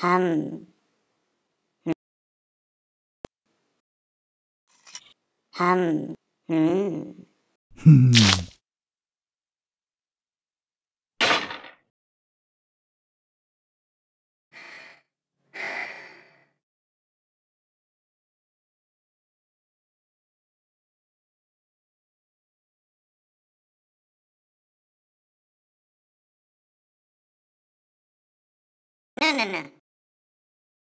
hum, hum, hmm. Hmm. No, no, no.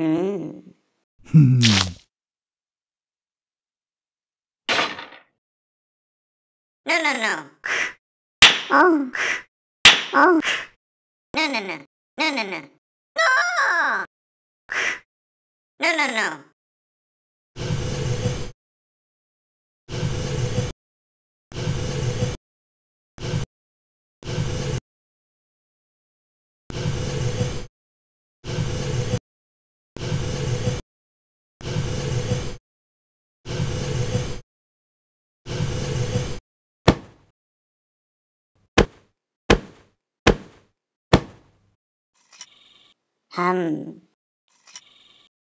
Hmm. No, no, no. Oh. Oh. No, no, no. No, no, no. No! No, no, no. Hum.